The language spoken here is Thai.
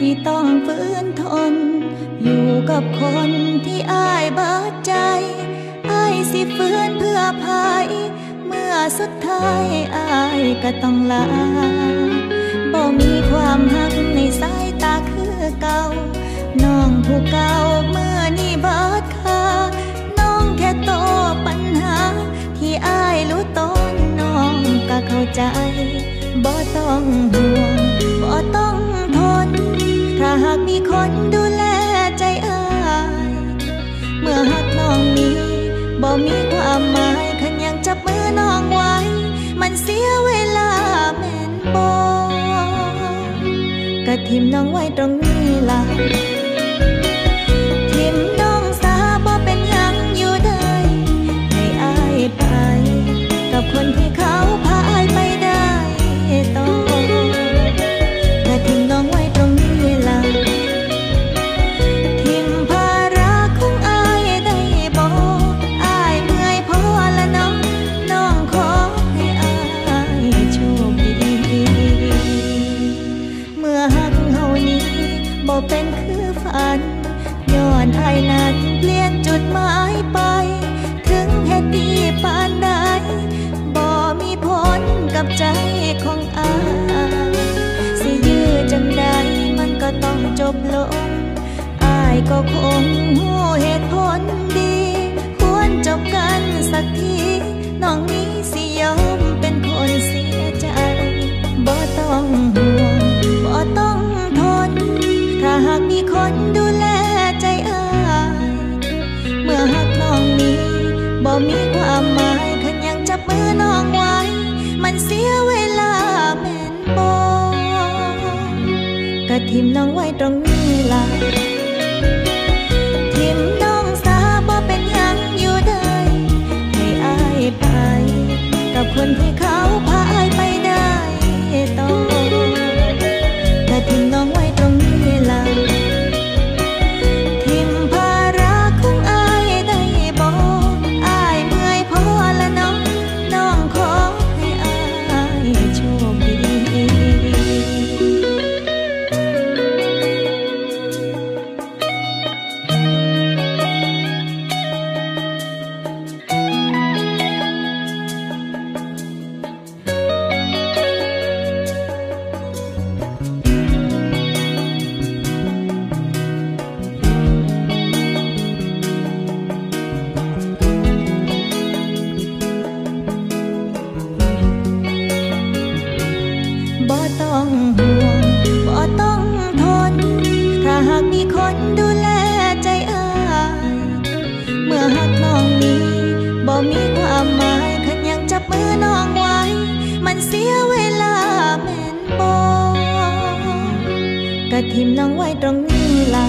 ที่ต้องฝืนทน อยู่กับคนที่อายบิดใจอายสิฝืนเพื่อภายเมื่อสุดท้ายอายก็ต้องลาบ่มีความหักในสายตาคือเก่าน้องผู้เก่าเมื่อนี้เบิดคาน้องแค่โตปัญหา ที่อายรู้ต้นน้องก็เข้าใจบ่ต้องห่วง มีคนดูแลใจอาย เมื่อหักน้องนี้บ่มีความหมายขันยังจับมือน้องไว้ มันเสียเวลาแม่นบ่กะทิมน้องไว้ตรงนี้ล่ะ ก็คงหูเหตุผลดี ควรจบกันสักทีน้องนี้สิยอมเป็นคนเสียใจบ่ต้องห่วงบ่ต้องทน ถ้าหากมีคนดูแลใจอาย เมื่อหักน้องนี้บ่มีความหมายขันยังจับมือน้องไว้ มันเสียเวลาแม่นบ่กะทิมน้องไว้ตรงนี้ล่ะ ทิ หากมีคนดูแลใจอาย เมื่อหักน้องนี้บ่มีความหมายขันยังจับมือน้องไว้ มันเสียเวลาแม่นบ่กะทิมน้องไว้ตรงนี้ล่ะ